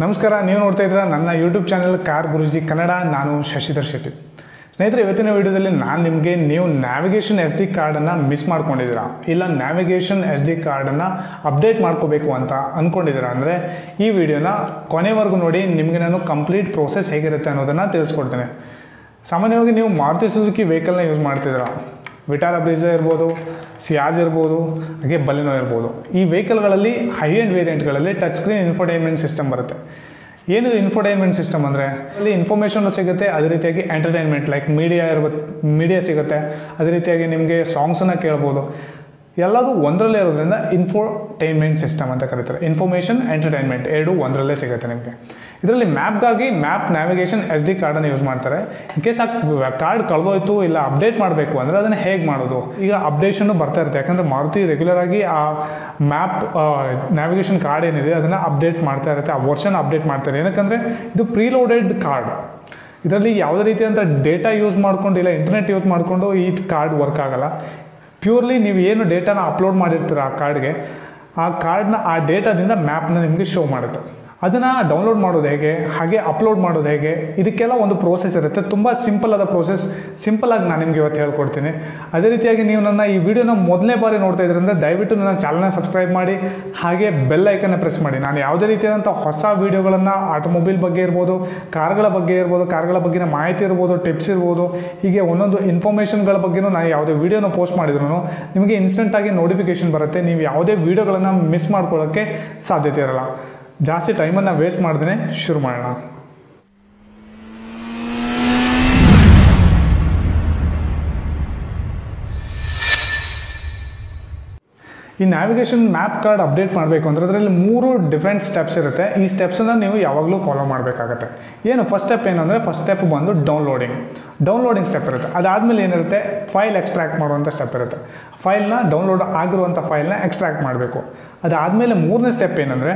ನಮಸ್ಕಾರ, ನೀವು ನೋಡ್ತಾ ಇದ್ದೀರಾ ನನ್ನ YouTube channel car Guruji Kannada. ನಾನು ಶಶಿಧರ್ ಶೆಟ್ಟಿ. ಸ್ನೇಹಿತರೆ, ಇವತ್ತಿನ ವಿಡಿಯೋದಲ್ಲಿ ನಾನು ನಿಮಗೆ ನೀವು ನ್ಯಾವಿಗೇಷನ್ ಎಸ್ ಡಿ ಕಾರ್ಡನ್ನು ಮಿಸ್ ಮಾಡ್ಕೊಂಡಿದ್ದೀರಾ? ಇಲ್ಲ ನ್ಯಾವಿಗೇಷನ್ ಎಸ್ ಡಿ ಕಾರ್ಡನ್ನು ಅಪ್ಡೇಟ್ ಮಾಡ್ಕೋಬೇಕು ಅಂತ ಅಂದ್ಕೊಂಡಿದ್ದೀರಾ ಅಂದರೆ ಈ ವಿಡಿಯೋನ ಕೊನೆವರೆಗೂ ನೋಡಿ, ನಿಮಗೆ ನಾನು ಕಂಪ್ಲೀಟ್ ಪ್ರೋಸೆಸ್ ಹೇಗಿರುತ್ತೆ ಅನ್ನೋದನ್ನು ತಿಳಿಸ್ಕೊಡ್ತೇನೆ. ಸಾಮಾನ್ಯವಾಗಿ ನೀವು ಮಾರುತಿ ಸುಜುಕಿ ವೆಹಿಕಲ್ನ ಯೂಸ್ ಮಾಡ್ತಿದ್ದೀರಾ? ವಿಟಾರಾ ಬ್ರಿಜಾ ಇರ್ಬೋದು ಸಿಯಾಜ್ ಇರ್ಬೋದು, ಹಾಗೆ ಬಲಿನೋ ಇರ್ಬೋದು. ಈ ವೆಹಿಕಲ್ಗಳಲ್ಲಿ ಹೈ ಎಂಡ್ ವೇರಿಯಂಟ್ಗಳಲ್ಲಿ ಟಚ್ ಸ್ಕ್ರೀನ್ ಇನ್ಫೋಟೈನ್ಮೆಂಟ್ ಸಿಸ್ಟಮ್ ಬರುತ್ತೆ. ಏನು ಇನ್ಫೋಟೈನ್ಮೆಂಟ್ ಸಿಸ್ಟಮ್ ಅಂದರೆ? ಅಲ್ಲಿ ಇನ್ಫಾರ್ಮೇಷನ್ ಸಿಗುತ್ತೆ, ಅದೇ ರೀತಿಯಾಗಿ ಎಂಟರ್ಟೈನ್ಮೆಂಟ್ ಲೈಕ್ ಮೀಡಿಯಾ ಇರ್ಬೋದು ಮೀಡಿಯಾ ಸಿಗುತ್ತೆ. ಅದೇ ರೀತಿಯಾಗಿ ನಿಮಗೆ ಸಾಂಗ್ಸನ್ನು ಕೇಳ್ಬೋದು. ಎಲ್ಲದೂ ಒಂದರಲ್ಲೇ ಇರೋದ್ರಿಂದ ಇನ್ಫೋಟೈನ್ಮೆಂಟ್ ಸಿಸ್ಟಮ್ ಅಂತ ಕರೀತಾರೆ. ಇನ್ಫಾರ್ಮೇಷನ್ ಎಂಟರ್ಟೈನ್ಮೆಂಟ್ ಎರಡು ಒಂದರಲ್ಲೇ ಸಿಗುತ್ತೆ ನಿಮಗೆ. ಇದರಲ್ಲಿ ಮ್ಯಾಪ್ಗಾಗಿ ಮ್ಯಾಪ್ ನ್ಯಾವಿಗೇಷನ್ ಎಸ್ ಡಿ ಕಾರ್ಡನ್ನು ಯೂಸ್ ಮಾಡ್ತಾರೆ. ಇನ್ ಕೇಸ್ ಆ ಕಾರ್ಡ್ ಕಳೆದೋಯ್ತು ಇಲ್ಲ ಅಪ್ಡೇಟ್ ಮಾಡಬೇಕು ಅಂದರೆ ಅದನ್ನು ಹೇಗೆ ಮಾಡೋದು? ಈಗ ಅಪ್ಡೇಷನ್ನು ಬರ್ತಾ ಇರುತ್ತೆ. ಯಾಕಂದರೆ ಮಾರುತಿ ರೆಗ್ಯುಲರ್ ಆಗಿ ಆ ಮ್ಯಾಪ್ ನ್ಯಾವಿಗೇಷನ್ ಕಾರ್ಡ್ ಏನಿದೆ ಅದನ್ನು ಅಪ್ಡೇಟ್ ಮಾಡ್ತಾ ಇರುತ್ತೆ. ಆ ವರ್ಷನ್ ಅಪ್ಡೇಟ್ ಮಾಡ್ತಾರೆ ಏನಕ್ಕಂದರೆ ಇದು ಪ್ರೀಲೋಡೆಡ್ ಕಾರ್ಡ್ ಇದರಲ್ಲಿ ಯಾವುದೇ ರೀತಿಯಾದಂಥ ಡೇಟಾ ಯೂಸ್ ಮಾಡಿಕೊಂಡು ಇಲ್ಲ ಇಂಟರ್ನೆಟ್ ಯೂಸ್ ಮಾಡಿಕೊಂಡು ಈ ಕಾರ್ಡ್ ವರ್ಕ್ ಆಗಲ್ಲ. ಪ್ಯೂರ್ಲಿ ನೀವು ಏನು ಡೇಟಾನ ಅಪ್ಲೋಡ್ ಮಾಡಿರ್ತೀರ ಆ ಕಾರ್ಡ್ಗೆ ಆ ಕಾರ್ಡ್ನ ಆ ಡೇಟಾದಿಂದ ಮ್ಯಾಪ್ನ ನಿಮಗೆ ಶೋ ಮಾಡುತ್ತೆ. ಅದನ್ನು ಡೌನ್ಲೋಡ್ ಮಾಡೋದು ಹೇಗೆ? ಹಾಗೆ ಅಪ್ಲೋಡ್ ಮಾಡೋದು ಹೇಗೆ? ಇದಕ್ಕೆಲ್ಲ ಒಂದು ಪ್ರೋಸೆಸ್ ಇರುತ್ತೆ. ತುಂಬ ಸಿಂಪಲ್ ಆದ ಪ್ರೋಸೆಸ್ ಸಿಂಪಲಾಗಿ ನಾನು ನಿಮಗೆ ಇವತ್ತು ಹೇಳ್ಕೊಡ್ತೀನಿ. ಅದೇ ರೀತಿಯಾಗಿ ನೀವು ನನ್ನ ಈ ವಿಡಿಯೋನ ಮೊದಲನೇ ಬಾರಿ ನೋಡ್ತಾ ಇದ್ರಿಂದ ದಯವಿಟ್ಟು ನನ್ನ ಚಾನಲ್ನ ಸಬ್ಸ್ಕ್ರೈಬ್ ಮಾಡಿ, ಹಾಗೆ ಬೆಲ್ ಐಕನ್ನ ಪ್ರೆಸ್ ಮಾಡಿ. ನಾನು ಯಾವುದೇ ರೀತಿಯಾದಂಥ ಹೊಸ ವೀಡಿಯೋಗಳನ್ನು ಆಟೋಮೊಬೈಲ್ ಬಗ್ಗೆ ಇರ್ಬೋದು ಕಾರ್ಗಳ ಬಗ್ಗೆ ಇರ್ಬೋದು ಕಾರ್ಗಳ ಬಗ್ಗಿನ ಮಾಹಿತಿ ಇರ್ಬೋದು ಟಿಪ್ಸ್ ಇರ್ಬೋದು, ಹೀಗೆ ಒಂದೊಂದು ಇನ್ಫಾರ್ಮೇಷನ್ಗಳ ಬಗ್ಗೆನೂ ನಾನು ಯಾವುದೇ ವೀಡಿಯೋನ ಪೋಸ್ಟ್ ಮಾಡಿದ್ರು ನಿಮಗೆ ಇನ್ಸ್ಟೆಂಟಾಗಿ ನೋಟಿಫಿಕೇಶನ್ ಬರುತ್ತೆ. ನೀವು ಯಾವುದೇ ವೀಡಿಯೋಗಳನ್ನು ಮಿಸ್ ಮಾಡ್ಕೊಳ್ಳೋಕ್ಕೆ ಸಾಧ್ಯತೆ ಇರಲ್ಲ. ಜಾಸ್ತಿ ಟೈಮನ್ನು ವೇಸ್ಟ್ ಮಾಡ್ದೇ ಶುರು ಮಾಡೋಣ. ಈ ನ್ಯಾವಿಗೇಷನ್ ಮ್ಯಾಪ್ ಕಾರ್ಡ್ ಅಪ್ಡೇಟ್ ಮಾಡಬೇಕು ಅಂದರೆ ಅದರಲ್ಲಿ ಮೂರು ಡಿಫ್ರೆಂಟ್ ಸ್ಟೆಪ್ಸ್ ಇರುತ್ತೆ. ಈ ಸ್ಟೆಪ್ಸನ್ನು ನೀವು ಯಾವಾಗಲೂ ಫಾಲೋ ಮಾಡಬೇಕಾಗತ್ತೆ. ಏನು ಫಸ್ಟ್ ಸ್ಟೆಪ್ ಏನಂದರೆ ಫಸ್ಟ್ ಸ್ಟೆಪ್ ಬಂದು ಡೌನ್ಲೋಡಿಂಗ್ ಡೌನ್ಲೋಡಿಂಗ್ ಸ್ಟೆಪ್ ಇರುತ್ತೆ. ಅದಾದಮೇಲೆ ಏನಿರುತ್ತೆ? ಫೈಲ್ ಎಕ್ಸ್ಟ್ರಾಕ್ಟ್ ಮಾಡುವಂಥ ಸ್ಟೆಪ್ ಇರುತ್ತೆ. ಫೈಲ್ನ ಡೌನ್ಲೋಡ್ ಆಗಿರುವಂಥ ಫೈಲ್ನ ಎಕ್ಸ್ಟ್ರಾಕ್ಟ್ ಮಾಡಬೇಕು. ಅದಾದಮೇಲೆ ಮೂರನೇ ಸ್ಟೆಪ್ ಏನಂದರೆ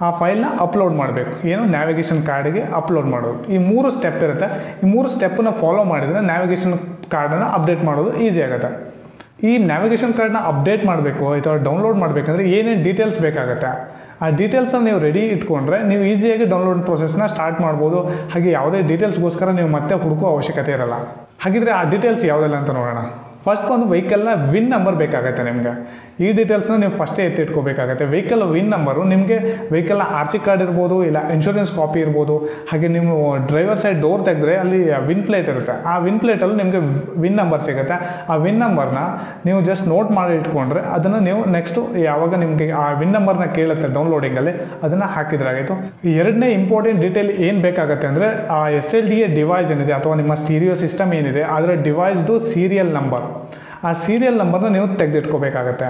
ಆ ಫೈಲ್ನ ಅಪ್ಲೋಡ್ ಮಾಡಬೇಕು. ಏನು? ನ್ಯಾವಿಗೇಷನ್ ಕಾರ್ಡಿಗೆ ಅಪ್ಲೋಡ್ ಮಾಡೋದು. ಈ ಮೂರು ಸ್ಟೆಪ್ ಇರುತ್ತೆ. ಈ ಮೂರು ಸ್ಟೆಪ್ಪನ್ನ ಫಾಲೋ ಮಾಡಿದರೆ ನ್ಯಾವಿಗೇಷನ್ ಕಾರ್ಡನ್ನು ಅಪ್ಡೇಟ್ ಮಾಡೋದು ಈಸಿ ಆಗುತ್ತೆ. ಈ ನ್ಯಾವಿಗೇಷನ್ ಕಾರ್ಡ್ನ ಅಪ್ಡೇಟ್ ಮಾಡಬೇಕು ಅಥವಾ ಡೌನ್ಲೋಡ್ ಮಾಡಬೇಕಂದ್ರೆ ಏನೇನು ಡೀಟೇಲ್ಸ್ ಬೇಕಾಗುತ್ತೆ. ಆ ಡೀಟೇಲ್ಸನ್ನು ನೀವು ರೆಡಿ ಇಟ್ಕೊಂಡ್ರೆ ನೀವು ಈಸಿಯಾಗಿ ಡೌನ್ಲೋಡ್ ಪ್ರೊಸೆಸ್ನ ಸ್ಟಾರ್ಟ್ ಮಾಡ್ಬೋದು. ಹಾಗೆ ಯಾವುದೇ ಡೀಟೇಲ್ಸ್ಗೋಸ್ಕರ ನೀವು ಮತ್ತೆ ಹುಡುಕೋ ಅವಶ್ಯಕತೆ ಇರಲ್ಲ. ಹಾಗಿದ್ರೆ ಆ ಡೀಟೇಲ್ಸ್ ಯಾವುದೆಲ್ಲ ಅಂತ ನೋಡೋಣ. ಫಸ್ಟ್ ಒಂದು ವೆಹಿಕಲ್ನ ವಿನ್ ನಂಬರ್ ಬೇಕಾಗುತ್ತೆ ನಿಮಗೆ. ಈ ಡೀಟೇಲ್ಸ್ನ ನೀವು ಫಸ್ಟೇ ಎತ್ತಿಟ್ಕೋಬೇಕಾಗತ್ತೆ ವೆಹಿಕಲ್ ವಿನ್ ನಂಬರು ನಿಮಗೆ ವೆಹಿಕಲ್ನ ಆರ್ ಸಿ ಕಾರ್ಡ್ ಇರ್ಬೋದು, ಇಲ್ಲ ಇನ್ಶೂರೆನ್ಸ್ ಕಾಪಿ ಇರ್ಬೋದು, ಹಾಗೆ ನೀವು ಡ್ರೈವರ್ ಸೈಡ್ ಡೋರ್ ತೆಗೆದ್ರೆ ಅಲ್ಲಿ ವಿನ್ ಪ್ಲೇಟ್ ಇರುತ್ತೆ. ಆ ವಿನ್ ಪ್ಲೇಟಲ್ಲಿ ನಿಮಗೆ ವಿನ್ ನಂಬರ್ ಸಿಗುತ್ತೆ. ಆ ವಿನ್ ನಂಬರ್ನ ನೀವು ಜಸ್ಟ್ ನೋಟ್ ಮಾಡಿ ಇಟ್ಕೊಂಡ್ರೆ ಅದನ್ನು ನೀವು ನೆಕ್ಸ್ಟು ಯಾವಾಗ ನಿಮಗೆ ಆ ವಿನ್ ನಂಬರ್ನ ಕೇಳುತ್ತೆ ಡೌನ್ಲೋಡಿಂಗಲ್ಲಿ ಅದನ್ನು ಹಾಕಿದ್ರಾಗಿತ್ತು ಎರಡನೇ ಇಂಪಾರ್ಟೆಂಟ್ ಡೀಟೇಲ್ ಏನು ಬೇಕಾಗುತ್ತೆ ಅಂದರೆ, ಆ S L D A device ಏನಿದೆ, ಅಥವಾ ನಿಮ್ಮ ಸ್ಟೀರಿಯೋ ಸಿಸ್ಟಮ್ ಏನಿದೆ, ಅದರ ಡಿವೈಸ್ದು ಸೀರಿಯಲ್ ನಂಬರ್ ಆ ಸೀರಿಯಲ್ ನಂಬರ್ನ ನೀವು ತೆಗೆದಿಟ್ಕೋಬೇಕಾಗತ್ತೆ.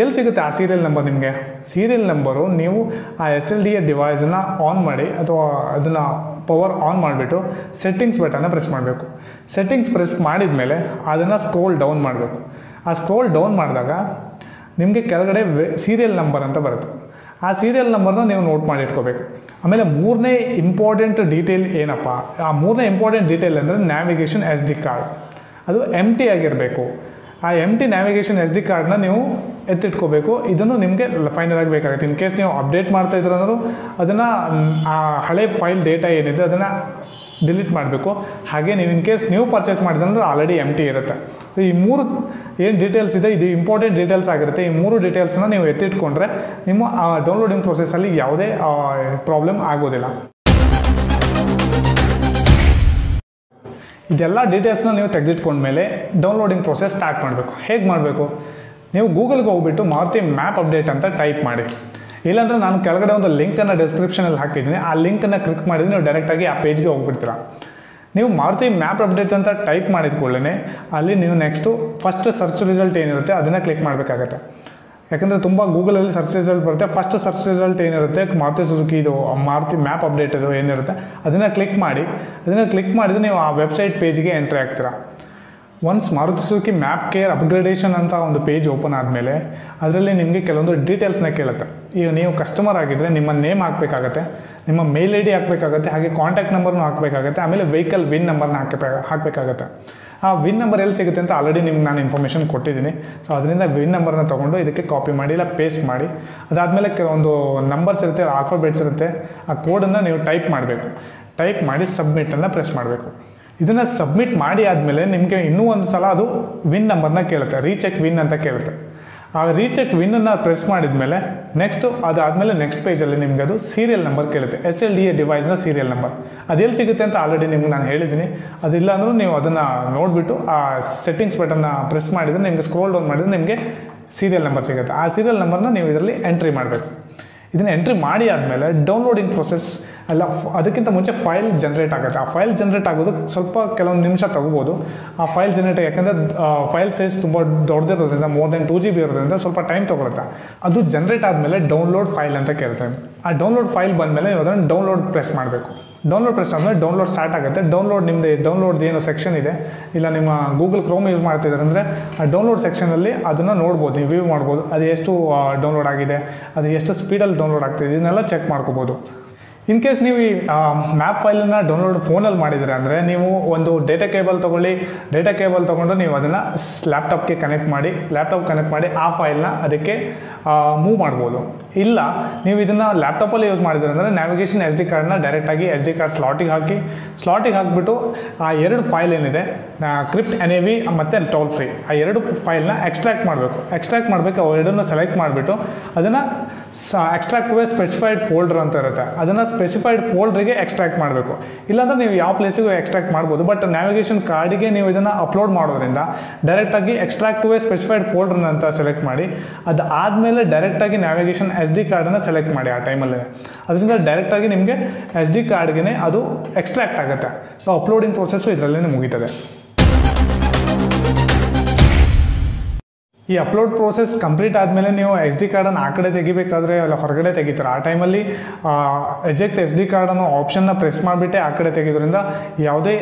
ಎಲ್ಲಿ ಸಿಗುತ್ತೆ ಆ ಸೀರಿಯಲ್ ನಂಬರ್ ನಿಮಗೆ? ಸೀರಿಯಲ್ ನಂಬರು ನೀವು ಆ ಎಸ್ ಎಲ್ ಡಿ ಎ ಡಿವೈಸನ್ನ ಆನ್ ಮಾಡಿ ಅಥವಾ ಅದನ್ನು ಪವರ್ ಆನ್ ಮಾಡಿಬಿಟ್ಟು ಸೆಟ್ಟಿಂಗ್ಸ್ ಬಟನ್ನ ಪ್ರೆಸ್ ಮಾಡಬೇಕು. ಸೆಟ್ಟಿಂಗ್ಸ್ ಪ್ರೆಸ್ ಮಾಡಿದ ಮೇಲೆ ಅದನ್ನು ಸ್ಕ್ರೋಲ್ ಡೌನ್ ಮಾಡಬೇಕು. ಆ ಸ್ಕ್ರೋಲ್ ಡೌನ್ ಮಾಡಿದಾಗ ನಿಮಗೆ ಕೆಳಗಡೆ ಸೀರಿಯಲ್ ನಂಬರ್ ಅಂತ ಬರುತ್ತೆ. ಆ ಸೀರಿಯಲ್ ನಂಬರ್ನ ನೀವು ನೋಟ್ ಮಾಡಿ ಇಟ್ಕೋಬೇಕು. ಆಮೇಲೆ ಮೂರನೇ ಇಂಪಾರ್ಟೆಂಟ್ ಡೀಟೇಲ್ ಏನಪ್ಪ? ಆ ಮೂರನೇ ಇಂಪಾರ್ಟೆಂಟ್ ಡೀಟೇಲ್ ಅಂದರೆ ನ್ಯಾವಿಗೇಷನ್ ಎಸ್ ಡಿ ಕಾರ್ಡ್ ಅದು ಎಂ ಟಿ ಆಗಿರಬೇಕು. ಆ M T navigation S D ಕಾರ್ಡ್ನ ನೀವು ಎತ್ತಿಟ್ಕೋಬೇಕು. ಇದನ್ನು ನಿಮಗೆ ಫೈನಲ್ ಆಗಿ ಬೇಕಾಗುತ್ತೆ. ಇನ್ ಕೇಸ್ ನೀವು ಅಪ್ಡೇಟ್ ಮಾಡ್ತಾ ಅಂದರೂ ಅದನ್ನು, ಆ ಹಳೆ ಫೈಲ್ ಡೇಟಾ ಏನಿದೆ ಅದನ್ನು ಡಿಲೀಟ್ ಮಾಡಬೇಕು. ಹಾಗೆ ನೀವು ಇನ್ ಕೇಸ್ ನೀವು ಪರ್ಚೇಸ್ ಮಾಡಿದ್ರೆ ಆಲ್ರೆಡಿ ಎಂ ಟಿ ಇರುತ್ತೆ. ಸೊ ಈ ಮೂರು ಏನು ಡೀಟೇಲ್ಸ್ ಇದೆ, ಇದು ಇಂಪಾರ್ಟೆಂಟ್ ಡೀಟೇಲ್ಸ್ ಆಗಿರುತ್ತೆ. ಈ ಮೂರು ಡೀಟೇಲ್ಸ್ನ ನೀವು ಎತ್ತಿಟ್ಕೊಂಡ್ರೆ ನಿಮ್ಮ ಡೌನ್ಲೋಡಿಂಗ್ ಪ್ರೊಸೆಸಲ್ಲಿ ಯಾವುದೇ ಪ್ರಾಬ್ಲಮ್ ಆಗೋದಿಲ್ಲ. ಇದೆಲ್ಲ ಡೀಟೇಲ್ಸ್ನ ನೀವು ತೆಗೆದಿಟ್ಕೊಂಡ್ಮೇಲೆ ಡೌನ್ಲೋಡಿಂಗ್ ಪ್ರೊಸೆಸ್ ಸ್ಟಾರ್ಟ್ ಮಾಡಬೇಕು. ಹೇಗೆ ಮಾಡಬೇಕು? ನೀವು ಗೂಗಲ್ಗೆ ಹೋಗ್ಬಿಟ್ಟು ಮಾರುತಿ ಮ್ಯಾಪ್ ಅಪ್ಡೇಟ್ ಅಂತ ಟೈಪ್ ಮಾಡಿ. ಇಲ್ಲಾಂದರೆ ನಾನು ಕೆಳಗಡೆ ಒಂದು ಲಿಂಕನ್ನು ಡಿಸ್ಕ್ರಿಪ್ಷನಲ್ಲಿ ಹಾಕಿದ್ದೀನಿ. ಆ ಲಿಂಕನ್ನು ಕ್ಲಿಕ್ ಮಾಡಿದ್ರೆ ನೀವು ಡೈರೆಕ್ಟಾಗಿ ಆ ಪೇಜ್ಗೆ ಹೋಗ್ಬಿಡ್ತೀರಾ. ನೀವು ಮಾರುತಿ ಮ್ಯಾಪ್ ಅಪ್ಡೇಟ್ ಅಂತ ಟೈಪ್ ಮಾಡಿದ ಕೂಡಲೇ ಅಲ್ಲಿ ನೀವು ನೆಕ್ಸ್ಟು ಫಸ್ಟ್ ಸರ್ಚ್ ರಿಸಲ್ಟ್ ಏನಿರುತ್ತೆ ಅದನ್ನು ಕ್ಲಿಕ್ ಮಾಡಬೇಕಾಗತ್ತೆ. ಯಾಕಂದರೆ ತುಂಬ ಗೂಗಲಲ್ಲಿ ಸರ್ಚ್ ರಿಸಲ್ಟ್ ಬರುತ್ತೆ. ಫಸ್ಟ್ ಸರ್ಚ್ ರಿಸಲ್ಟ್ ಏನಿರುತ್ತೆ? ಮಾರುತಿ ಸುಜುಕಿ ಇದು, ಮಾರುತಿ ಮ್ಯಾಪ್ ಅಪ್ಡೇಟ್ ಇದು ಏನಿರುತ್ತೆ? ಅದನ್ನು ಕ್ಲಿಕ್ ಮಾಡಿ. ಅದನ್ನು ಕ್ಲಿಕ್ ಮಾಡಿದರೆ ನೀವು ಆ ವೆಬ್ಸೈಟ್ ಪೇಜ್ಗೆ ಎಂಟ್ರಿ ಆಗ್ತೀರಾ. Once Maruti Suzuki map care upgradation ಅಂತ ಒಂದು ಪೇಜ್ ಓಪನ್ ಆದಮೇಲೆ, ಅದರಲ್ಲಿ ನಿಮಗೆ ಕೆಲವೊಂದು ಡೀಟೇಲ್ಸ್ನ ಕೇಳುತ್ತೆ. ಈಗ ನೀವು ಕಸ್ಟಮರ್ ಆಗಿದ್ದರೆ ನಿಮ್ಮ ನೇಮ್ ಹಾಕಬೇಕಾಗತ್ತೆ, ನಿಮ್ಮ ಮೇಲ್ ಐ ಡಿ ಹಾಕಬೇಕಾಗತ್ತೆ, ಹಾಗೆ ಕಾಂಟ್ಯಾಕ್ಟ್ ನಂಬರ್ನು ಹಾಕಬೇಕಾಗತ್ತೆ, ಆಮೇಲೆ ವೆಹಿಕಲ್ ವಿನ್ ನಂಬರ್ನ ಹಾಕಬೇಕು ಹಾಕಬೇಕಾಗತ್ತೆ. ಆ ವಿನ್ ನಂಬರ್ ಎಲ್ಲಿ ಸಿಗುತ್ತೆ ಅಂತ ಆಲ್ರೆಡಿ ನಿಮ್ಗೆ ನಾನು ಇನ್ಫಾರ್ಮೇಷನ್ ಕೊಟ್ಟಿದ್ದೀನಿ. ಸೊ ಅದರಿಂದ ವಿನ್ ನಂಬರ್ನ ತೊಗೊಂಡು ಇದಕ್ಕೆ ಕಾಪಿ ಮಾಡಿ ಇಲ್ಲ ಪೇಸ್ಟ್ ಮಾಡಿ. ಅದಾದಮೇಲೆ ಕೆಲವೊಂದು ನಂಬರ್ಸ್ ಇರುತ್ತೆ ಆಲ್ಫಾಬೆಟ್ಸ್ ಇರುತ್ತೆ ಆ ಕೋಡನ್ನು ನೀವು ಟೈಪ್ ಮಾಡಬೇಕು. ಟೈಪ್ ಮಾಡಿ ಸಬ್ಮಿಟನ್ನು ಪ್ರೆಸ್ ಮಾಡಬೇಕು. ಇದನ್ನು ಸಬ್ಮಿಟ್ ಮಾಡಿ ಆದಮೇಲೆ ನಿಮಗೆ ಇನ್ನೂ ಒಂದು ಸಲ ಅದು ವಿನ್ ನಂಬರ್ನ ಕೇಳುತ್ತೆ. ರೀಚೆಕ್ ವಿನ್ ಅಂತ ಕೇಳುತ್ತೆ. ಆ ರೀಚೆಕ್ ವಿನ್ನನ್ನು ಪ್ರೆಸ್ ಮಾಡಿದ್ಮೇಲೆ ನೆಕ್ಸ್ಟು ಅದಾದಮೇಲೆ ನೆಕ್ಸ್ಟ್ ಪೇಜಲ್ಲಿ ನಿಮಗೆ ಅದು ಸೀರಿಯಲ್ ನಂಬರ್ ಕೇಳುತ್ತೆ. ಎಸ್ ಎಲ್ ಡಿ ಎ ಡಿವೈಸ್ನ ಸೀರಿಯಲ್ ನಂಬರ್ ಅದೆಲ್ಲಿ ಸಿಗುತ್ತೆ ಅಂತ ಆಲ್ರೆಡಿ ನಿಮ್ಗೆ ನಾನು ಹೇಳಿದ್ದೀನಿ. ಅದಿಲ್ಲ ಅಂದರೂ ನೀವು ಅದನ್ನು ನೋಡಿಬಿಟ್ಟು ಆ ಸೆಟ್ಟಿಂಗ್ಸ್ ಬಟನ್ನ ಪ್ರೆಸ್ ಮಾಡಿದರೆ ನಿಮಗೆ ಸ್ಕ್ರೋಲ್ ಡೌನ್ ಮಾಡಿದರೆ ನಿಮಗೆ ಸೀರಿಯಲ್ ನಂಬರ್ ಸಿಗುತ್ತೆ. ಆ ಸೀರಿಯಲ್ ನಂಬರ್ನ ನೀವು ಇದರಲ್ಲಿ ಎಂಟ್ರಿ ಮಾಡಬೇಕು. ಇದನ್ನು ಎಂಟ್ರಿ ಮಾಡಿ ಆದಮೇಲೆ ಡೌನ್ಲೋಡಿಂಗ್ ಪ್ರೊಸೆಸ್ ಅಲ್ಲ ಅದಕ್ಕಿಂತ ಮುಂಚೆ ಫೈಲ್ ಜನ್ರೇಟ್ ಆಗುತ್ತೆ. ಆ ಫೈಲ್ ಜನ್ರೇಟ್ ಆಗೋದು ಸ್ವಲ್ಪ ಕೆಲವೊಂದು ನಿಮಿಷ ತಗೋಬೋದು. ಆ ಫೈಲ್ ಜನ್ರೇಟ್ ಯಾಕಂದರೆ ಫೈಲ್ ಸೈಜ್ ತುಂಬ ದೊಡ್ಡದಿರೋದ್ರಿಂದ more than two G B ಇರೋದ್ರಿಂದ ಸ್ವಲ್ಪ ಟೈಮ್ ತೊಗೊಳುತ್ತೆ. ಅದು ಜನ್ರೇಟ್ ಆದಮೇಲೆ ಡೌನ್ಲೋಡ್ ಫೈಲ್ ಅಂತ ಕೇಳ್ತೇವೆ ಆ ಡೌನ್ಲೋಡ್ ಫೈಲ್ ಬಂದಮೇಲೆ ನೀವು ಅದನ್ನು ಡೌನ್ಲೋಡ್ ಪ್ರೆಸ್ ಮಾಡಬೇಕು. ಡೌನ್ಲೋಡ್ ಪ್ರೆಸ್ ಆದಮೇಲೆ ಡೌನ್ಲೋಡ್ ಸ್ಟಾರ್ಟ್ ಆಗುತ್ತೆ. ಡೌನ್ಲೋಡ್ ನಿಮ್ಮದು ಡೌನ್ಲೋಡ್ ಏನು ಸೆಕ್ಷನ್ ಇದೆ. ಇಲ್ಲ, ನಿಮ್ಮ ಗೂಗಲ್ ಕ್ರೋಮ್ ಯೂಸ್ ಮಾಡ್ತಿದ್ದಾರೆ ಅಂದರೆ, ಆ ಡೌನ್ಲೋಡ್ ಸೆಕ್ಷನಲ್ಲಿ ಅದನ್ನು ನೋಡ್ಬೋದು. ನೀವು ವ್ಯೂ ಮಾಡ್ಬೋದು. ಅದು ಎಷ್ಟು ಡೌನ್ಲೋಡ್ ಆಗಿದೆ. ಅದು ಎಷ್ಟು ಸ್ಪೀಡಲ್ಲಿ ಡೌನ್ಲೋಡ್ ಆಗ್ತಿದೆ. ಇದನ್ನೆಲ್ಲ ಚೆಕ್ ಮಾಡ್ಕೋಬೋದು. ಇನ್ ಕೇಸ್ ನೀವು ಈ ಮ್ಯಾಪ್ ಫೈಲನ್ನು ಡೌನ್ಲೋಡ್ ಫೋನಲ್ಲಿ ಮಾಡಿದರೆ ಅಂದರೆ ನೀವು ಒಂದು ಡೇಟಾ ಕೇಬಲ್ ತೊಗೊಳ್ಳಿ ಡೇಟಾ ಕೇಬಲ್ ತೊಗೊಂಡು ನೀವು ಅದನ್ನು ಲ್ಯಾಪ್ಟಾಪ್ಗೆ ಕನೆಕ್ಟ್ ಮಾಡಿ ಲ್ಯಾಪ್ಟಾಪ್ ಕನೆಕ್ಟ್ ಮಾಡಿ ಆ ಫೈಲ್ನ ಅದಕ್ಕೆ ಮೂವ್ ಮಾಡ್ಬೋದು. ಇಲ್ಲ, ನೀವು ಇದನ್ನು ಲ್ಯಾಪ್ಟಾಪಲ್ಲಿ ಯೂಸ್ ಮಾಡಿದ್ರೆ ಅಂದರೆ ನ್ಯಾವಿಗೇಷನ್ ಎಸ್ ಡಿ ಕಾರ್ಡ್ನ ಡೈರೆಕ್ಟಾಗಿ ಎಸ್ ಡಿ ಕಾರ್ಡ್ ಸ್ಲಾಟಿಗೆ ಹಾಕಿ ಸ್ಲಾಟಿಗೆ ಹಾಕಿಬಿಟ್ಟು ಆ ಎರಡು ಫೈಲ್ ಏನಿದೆ ಕ್ರಿಪ್ಟ್ ಎನ್ ಎ ವಿ ಮತ್ತು ಟೋಲ್ ಫ್ರೀ ಆ ಎರಡು ಫೈಲ್ನ ಎಕ್ಸ್ಟ್ರಾಕ್ಟ್ ಮಾಡಬೇಕು. ಎಕ್ಸ್ಟ್ರಾಕ್ಟ್ ಮಾಡಬೇಕು ಎರಡನ್ನು ಸೆಲೆಕ್ಟ್ ಮಾಡಿಬಿಟ್ಟು ಅದನ್ನು ಸ ಎಕ್ಸ್ಟ್ರಾಕ್ಟ್ ವೇ ಸ್ಪೆಸಿಫೈಡ್ ಫೋಲ್ಡರ್ ಅಂತ ಇರುತ್ತೆ. ಅದನ್ನು ಸ್ಪೆಸಿಫೈಡ್ ಫೋಲ್ಡ್ರಿಗೆ ಎಕ್ಸ್ಟ್ರಾಕ್ಟ್ ಮಾಡಬೇಕು. ಇಲ್ಲಾಂದ್ರೆ ನೀವು ಯಾವ ಪ್ಲೇಸಿಗೂ ಎಕ್ಸ್ಟ್ರಾಕ್ಟ್ ಮಾಡ್ಬೋದು ಬಟ್ ನ್ಯಾವಿಗೇಷನ್ ಕಾರ್ಡಿಗೆ ನೀವು ಇದನ್ನು ಅಪ್ಲೋಡ್ ಮಾಡೋದ್ರಿಂದ ಡೈರೆಕ್ಟಾಗಿ ಎಕ್ಸ್ಟ್ರಾಕ್ಟ್ ವೇ ಸ್ಪೆಸಿಫೈಡ್ ಫೋಲ್ಡರ್ನ ಅಂತ ಸೆಲೆಕ್ಟ್ ಮಾಡಿ ಅದು ಆದಮೇಲೆ ಡೈರೆಕ್ಟಾಗಿ ನ್ಯಾವಿಗೇಷನ್ ಎಸ್ ಡಿ ಕಾರ್ಡನ್ನು ಸೆಲೆಕ್ಟ್ ಮಾಡಿ ಆ ಟೈಮಲ್ಲೇ ಅದರಿಂದ ಡೈರೆಕ್ಟಾಗಿ ನಿಮಗೆ ಎಸ್ ಡಿ ಕಾರ್ಡ್ಗೆ ಅದು ಎಕ್ಸ್ಟ್ರಾಕ್ಟ್ ಆಗುತ್ತೆ. ಸೊ ಅಪ್ಲೋಡಿಂಗ್ ಪ್ರೊಸೆಸ್ಸು ಇದರಲ್ಲೇ ಮುಗೀತದೆ. ಈ ಅಪ್ಲೋಡ್ ಪ್ರೋಸೆಸ್ ಕಂಪ್ಲೀಟ್ ಆದಮೇಲೆ ನೀವು ಎಸ್ ಡಿ ಕಾರ್ಡನ್ನು ಆ ಕಡೆ ತೆಗಿಬೇಕಾದ್ರೆ ಅಲ್ಲ ಹೊರಗಡೆ ತೆಗಿತಾರೆ? ಆ ಟೈಮಲ್ಲಿ ಎಜೆಕ್ಟ್ ಎಸ್ ಡಿ ಕಾರ್ಡನ್ನು ಆಪ್ಷನ್ನ ಪ್ರೆಸ್ ಮಾಡಿಬಿಟ್ಟೆ ಆ ಕಡೆ ತೆಗೆಯೋದ್ರಿಂದ ಯಾವುದೇ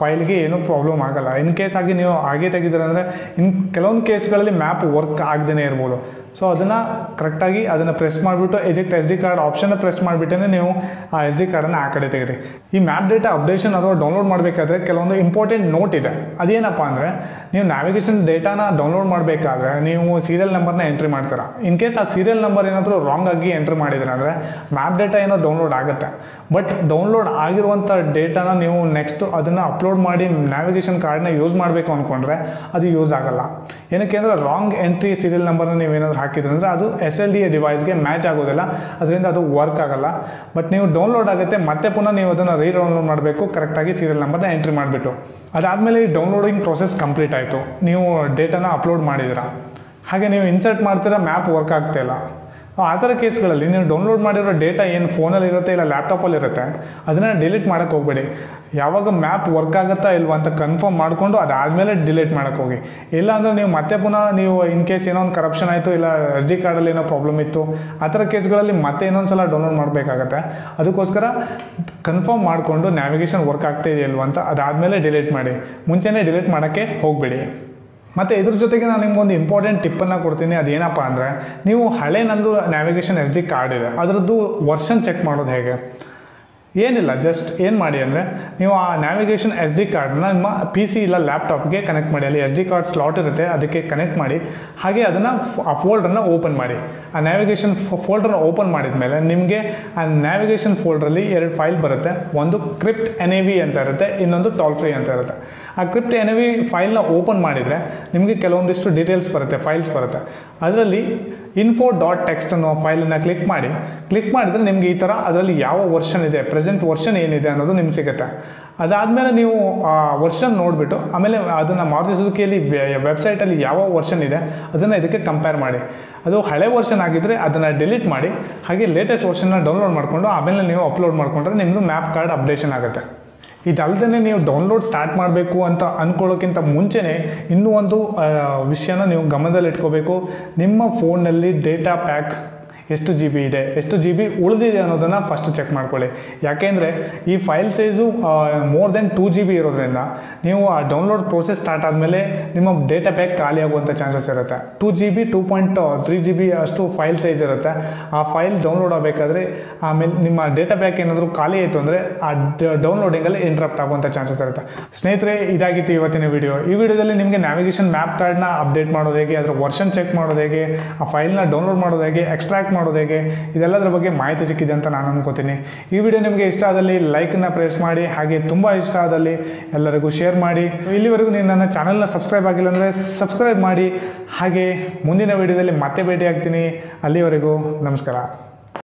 ಫೈಲ್ಗೆ ಏನೂ ಪ್ರಾಬ್ಲಮ್ ಆಗಲ್ಲ. ಇನ್ ಕೇಸ್ ಆಗಿ ನೀವು ಹಾಗೆ ತೆಗಿದ್ರೆ ಅಂದರೆ ಇನ್ ಕೆಲವೊಂದು ಕೇಸ್ಗಳಲ್ಲಿ ಮ್ಯಾಪ್ ವರ್ಕ್ ಆಗದೇ ಇರ್ಬೋದು. ಸೊ ಅದನ್ನು ಕರೆಕ್ಟಾಗಿ ಅದನ್ನು ಪ್ರೆಸ್ ಮಾಡಿಬಿಟ್ಟು ಎಜೆಕ್ಟ್ ಎಸ್ ಡಿ ಕಾರ್ಡ್ ಆಪ್ಷನ್ನ ಪ್ರೆಸ್ ಮಾಡಿಬಿಟ್ಟೇ ನೀವು ಆ ಎಸ್ ಡಿ ಕಾರ್ಡನ್ನು ಆ ಕಡೆ ತೆಗಿರಿ. ಈ ಮ್ಯಾಪ್ ಡೇಟಾ ಅಪ್ಡೇಷನ್ ಅಥವಾ ಡೌನ್ಲೋಡ್ ಮಾಡಬೇಕಾದ್ರೆ ಕೆಲವೊಂದು ಇಂಪಾರ್ಟೆಂಟ್ ನೋಟ್ ಇದೆ. ಅದೇನಪ್ಪ ಅಂದರೆ, ನೀವು ನ್ಯಾವಿಗೇಷನ್ ಡೇಟಾನ ಡೌನ್ಲೋಡ್ ಮಾಡಬೇಕಾದ್ರೆ ನೀವು ಸೀರಿಯಲ್ ನಂಬರ್ನ ಎಂಟ್ರಿ ಮಾಡ್ತೀರಾ. ಇನ್ ಕೇಸ್ ಆ ಸೀರಿಯಲ್ ನಂಬರ್ ಏನಾದರೂ ರಾಂಗ್ ಆಗಿ ಎಂಟ್ರಿ ಮಾಡಿದ್ರೆ ಅಂದರೆ ಮ್ಯಾಪ್ ಡೇಟಾ ಏನೋ ಡೌನ್ಲೋಡ್ ಆಗುತ್ತೆ. ಬಟ್ ಡೌನ್ಲೋಡ್ ಆಗಿರುವಂಥ ಡೇಟಾನ ನೀವು ನೆಕ್ಸ್ಟ್ ಅದನ್ನು ಅಪ್ಲೋಡ್ ಮಾಡಿ ನ್ಯಾವಿಗೇಷನ್ ಕಾರ್ಡ್ನ ಯೂಸ್ ಮಾಡಬೇಕು ಅಂದ್ಕೊಂಡ್ರೆ ಅದು ಯೂಸ್ ಆಗಲ್ಲ. ಏನಕ್ಕೆ ಅಂದರೆ ರಾಂಗ್ ಎಂಟ್ರಿ ಸೀರಿಯಲ್ ನಂಬರ್ನ ನೀವೇನಾದರೂ ಹಾಕಿದ್ರೆ ಅಂದರೆ ಅದು ಎಸ್ ಎಲ್ ಡಿ ಎ ಡಿವೈಸ್ಗೆ ಮ್ಯಾಚ್ ಆಗೋದಿಲ್ಲ. ಅದರಿಂದ ಅದು ವರ್ಕ್ ಆಗಲ್ಲ. ಬಟ್ ನೀವು ಡೌನ್ಲೋಡ್ ಆಗುತ್ತೆ, ಮತ್ತೆ ಪುನಃ ನೀವು ಅದನ್ನು ರೀ ಡೌನ್ಲೋಡ್ ಮಾಡಬೇಕು ಕರೆಕ್ಟಾಗಿ ಸೀರಿಯಲ್ ನಂಬರ್ನ ಎಂಟ್ರಿ ಮಾಡಿಬಿಟ್ಟು. ಅದಾದಮೇಲೆ ಈ ಡೌನ್ಲೋಡಿಂಗ್ ಪ್ರೊಸೆಸ್ ಕಂಪ್ಲೀಟ್ ಆಯಿತು. ನೀವು ಡೇಟಾನ ಅಪ್ಲೋಡ್ ಮಾಡಿದಿರಾ ಹಾಗೆ ನೀವು ಇನ್ಸರ್ಟ್ ಮಾಡ್ತೀರಾ ಮ್ಯಾಪ್ ವರ್ಕ್ ಆಗ್ತಾಯಿಲ್ಲ ಆ ಥರ ಕೇಸ್ಗಳಲ್ಲಿ ನೀವು ಡೌನ್ಲೋಡ್ ಮಾಡಿರೋ ಡೇಟಾ ಏನು ಫೋನಲ್ಲಿ ಇರುತ್ತೆ ಇಲ್ಲ ಲ್ಯಾಪ್ಟಾಪಲ್ಲಿ ಇರುತ್ತೆ, ಅದನ್ನು ಡಿಲೀಟ್ ಮಾಡೋಕೆ ಹೋಗಬೇಡಿ. ಯಾವಾಗ ಮ್ಯಾಪ್ ವರ್ಕ್ ಆಗುತ್ತಾ ಇಲ್ವಾ ಅಂತ ಕನ್ಫರ್ಮ್ ಮಾಡಿಕೊಂಡು ಅದಾದಮೇಲೆ ಡಿಲೀಟ್ ಮಾಡೋಕ್ಕೆ ಹೋಗಿ. ಇಲ್ಲ ಅಂದರೆ ನೀವು ಮತ್ತೆ ಪುನಃ ನೀವು ಇನ್ ಕೇಸ್ ಏನೋ ಒಂದು ಕರಪ್ಷನ್ ಆಯಿತು ಇಲ್ಲ ಎಸ್ ಡಿ ಕಾರ್ಡಲ್ಲಿ ಏನೋ ಪ್ರಾಬ್ಲಮ್ ಇತ್ತು, ಆ ಥರ ಕೇಸ್ಗಳಲ್ಲಿ ಮತ್ತೆ ಇನ್ನೊಂದು ಸಲ ಡೌನ್ಲೋಡ್ ಮಾಡಬೇಕಾಗತ್ತೆ. ಅದಕ್ಕೋಸ್ಕರ ಕನ್ಫರ್ಮ್ ಮಾಡಿಕೊಂಡು ನ್ಯಾವಿಗೇಷನ್ ವರ್ಕ್ ಆಗ್ತಾ ಇದೆಯಲ್ವ ಅಂತ ಅದಾದಮೇಲೆ ಡಿಲೀಟ್ ಮಾಡಿ. ಮುಂಚೆನೇ ಡಿಲೀಟ್ ಮಾಡೋಕ್ಕೆ ಹೋಗಬೇಡಿ. ಮತ್ತು ಇದ್ರ ಜೊತೆಗೆ ನಾನು ನಿಮ್ಗೊಂದು ಇಂಪಾರ್ಟೆಂಟ್ ಟಿಪ್ಪನ್ನು ಕೊಡ್ತೀನಿ. ಅದೇನಪ್ಪ ಅಂದರೆ, ನೀವು ಹಳೆ ನಂದು ನ್ಯಾವಿಗೇಷನ್ ಎಸ್ ಡಿ ಕಾರ್ಡ್ ಇದೆ. ಅದರದ್ದು ವರ್ಷನ್ ಚೆಕ್ ಮಾಡೋದು ಹೇಗೆ? ಏನಿಲ್ಲ ಜಸ್ಟ್ ಏನು ಮಾಡಿ ಅಂದರೆ ನೀವು ಆ ನ್ಯಾವಿಗೇಷನ್ ಎಸ್ ಡಿ ಕಾರ್ಡ್ನ ನಿಮ್ಮ ಪಿ ಸಿ ಇಲ್ಲ ಲ್ಯಾಪ್ಟಾಪ್ಗೆ ಕನೆಕ್ಟ್ ಮಾಡಿ. ಅಲ್ಲಿ ಎಸ್ ಡಿ ಕಾರ್ಡ್ ಸ್ಲಾಟ್ ಇರುತ್ತೆ, ಅದಕ್ಕೆ ಕನೆಕ್ಟ್ ಮಾಡಿ. ಹಾಗೆ ಅದನ್ನು ಆ ಫೋಲ್ಡ್ರನ್ನ ಓಪನ್ ಮಾಡಿ. ಆ ನ್ಯಾವಿಗೇಷನ್ ಫೋಲ್ಡ್ರನ್ನ ಓಪನ್ ಮಾಡಿದ ಮೇಲೆ ನಿಮಗೆ ಆ ನ್ಯಾವಿಗೇಷನ್ ಫೋಲ್ಡ್ರಲ್ಲಿ ಎರಡು ಫೈಲ್ ಬರುತ್ತೆ. ಒಂದು ಕ್ರಿಪ್ಟ್ ಎನ್ ಎ ವಿ ಅಂತ ಇರುತ್ತೆ, ಇನ್ನೊಂದು ಟಾಲ್ ಫ್ರೀ ಅಂತ ಇರುತ್ತೆ. ಆ ಕ್ರಿಪ್ಟ್ ಎನ್ ಎ ವಿ ಫೈಲ್ನ ಓಪನ್ ಮಾಡಿದರೆ ನಿಮಗೆ ಕೆಲವೊಂದಿಷ್ಟು ಡೀಟೇಲ್ಸ್ ಬರುತ್ತೆ ಫೈಲ್ಸ್ ಬರುತ್ತೆ. ಅದರಲ್ಲಿ ಇನ್ಫೋ ಡಾಟ್ ಟೆಕ್ಸ್ಟ್ ಅನ್ನೋ ಫೈಲನ್ನು ಕ್ಲಿಕ್ ಮಾಡಿ. ಕ್ಲಿಕ್ ಮಾಡಿದರೆ ನಿಮಗೆ ಈ ಥರ ಅದರಲ್ಲಿ ಯಾವ ವರ್ಷನ್ ಇದೆ ಪ್ರೆಸೆಂಟ್ ವರ್ಷನ್ ಏನಿದೆ ಅನ್ನೋದು ನಿಮ್ಗೆ ಸಿಗುತ್ತೆ. ಅದಾದಮೇಲೆ ನೀವು, ಆ ವರ್ಷನ್ ನೋಡಿಬಿಟ್ಟು, ಆಮೇಲೆ ಅದನ್ನು ಮಾರುತಿ ವೆಬ್ಸೈಟಲ್ಲಿ ಯಾವ ವರ್ಷನ್ ಇದೆ, ಅದನ್ನು ಇದಕ್ಕೆ ಕಂಪೇರ್ ಮಾಡಿ. ಅದು ಹಳೆ ವರ್ಷನ್ ಆಗಿದ್ದರೆ ಅದನ್ನು ಡಿಲೀಟ್ ಮಾಡಿ, ಹಾಗೆ ಲೇಟೆಸ್ಟ್ ವರ್ಷನ್ನ ಡೌನ್ಲೋಡ್ ಮಾಡಿಕೊಂಡು, ಆಮೇಲೆ ನೀವು ಅಪ್ಲೋಡ್ ಮಾಡಿಕೊಂಡ್ರೆ ನಿಮ್ಮದು ಮ್ಯಾಪ್ ಕಾರ್ಡ್ ಅಪ್ಡೇಷನ್ ಆಗುತ್ತೆ. ಇದಲ್ಲದೆ ನೀವು ಡೌನ್ಲೋಡ್ ಸ್ಟಾರ್ಟ್ ಮಾಡಬೇಕು ಅಂತ ಅಂದ್ಕೊಳ್ಳೋಕ್ಕಿಂತ ಮುಂಚೆನೇ ಇನ್ನೂ ಒಂದು ವಿಷಯನ ನೀವು ಗಮನದಲ್ಲಿ ಇಟ್ಕೋಬೇಕು ನಿಮ್ಮ ಫೋನ್ನಲ್ಲಿ ಡೇಟಾ ಪ್ಯಾಕ್ ಎಷ್ಟು ಜಿ ಬಿ ಇದೆ, ಎಷ್ಟು ಜಿ ಬಿ ಉಳಿದಿದೆ ಅನ್ನೋದನ್ನು ಫಸ್ಟ್ ಚೆಕ್ ಮಾಡ್ಕೊಳ್ಳಿ. ಯಾಕೆಂದರೆ ಈ file size more than two G B ಇರೋದ್ರಿಂದ ನೀವು ಆ ಡೌನ್ಲೋಡ್ ಪ್ರೋಸೆಸ್ ಸ್ಟಾರ್ಟ್ ಆದಮೇಲೆ ನಿಮ್ಮ ಡೇಟಾ ಪ್ಯಾಕ್ ಖಾಲಿ ಆಗುವಂಥ ಚಾನ್ಸಸ್ ಇರುತ್ತೆ. Two G B two point three G B ಅಷ್ಟು ಫೈಲ್ ಸೈಜ್ ಇರುತ್ತೆ. ಆ ಫೈಲ್ ಡೌನ್ಲೋಡ್ ಆಗಬೇಕಾದ್ರೆ ಆಮೇಲೆ ನಿಮ್ಮ ಡೇಟಾ ಪ್ಯಾಕ್ ಏನಾದರೂ ಖಾಲಿ ಆಯಿತು ಅಂದರೆ ಆ ಡೌನ್ಲೋಡಿಂಗಲ್ಲಿ ಇಂಟ್ರಪ್ಟ್ ಆಗುವಂಥ ಚಾನ್ಸಸ್ ಇರುತ್ತೆ. ಸ್ನೇಹಿತರೆ, ಇದಾಗಿತ್ತು ಇವತ್ತಿನ ವಿಡಿಯೋ ಈ ವಿಡಿಯೋದಲ್ಲಿ ನಿಮಗೆ ನ್ಯಾವಿಗೇಷನ್ ಮ್ಯಾಪ್ ಕಾರ್ಡ್ನ ಅಪ್ಡೇಟ್ ಮಾಡೋದು ಹೇಗೆ, ಅದರ ವರ್ಷನ್ ಚೆಕ್ ಮಾಡೋದು ಹೇಗೆ, ಆ ಫೈಲ್ನ ಡೌನ್ಲೋಡ್ ಮಾಡೋದು ಹೇಗೆ ಎಕ್ಸ್ಟ್ರಾಕ್ಟ್ ಮಾಡೋದು ಹೇಗೆ? ಇದೆಲ್ಲದರ ಬಗ್ಗೆ ಮಾಹಿತಿ ಸಿಕ್ಕಿದೆ ಅಂತ ನಾನು ಅನ್ಕೋತೀನಿ. ಈ ವಿಡಿಯೋ ನಿಮಗೆ ಇಷ್ಟ ಆದಲ್ಲಿ ಲೈಕ್ನ ಪ್ರೆಸ್ ಮಾಡಿ, ಹಾಗೆ ತುಂಬ ಇಷ್ಟ ಆದಲ್ಲಿ ಎಲ್ಲರಿಗೂ ಶೇರ್ ಮಾಡಿ. ಇಲ್ಲಿವರೆಗೂ ನೀವು ನನ್ನ ಚಾನಲ್ನ ಸಬ್ಸ್ಕ್ರೈಬ್ ಆಗಿಲ್ಲ ಅಂದರೆ ಸಬ್ಸ್ಕ್ರೈಬ್ ಮಾಡಿ. ಹಾಗೆ ಮುಂದಿನ ವಿಡಿಯೋದಲ್ಲಿ ಮತ್ತೆ ಭೇಟಿ ಆಗ್ತೀನಿ ಅಲ್ಲಿವರೆಗೂ ನಮಸ್ಕಾರ.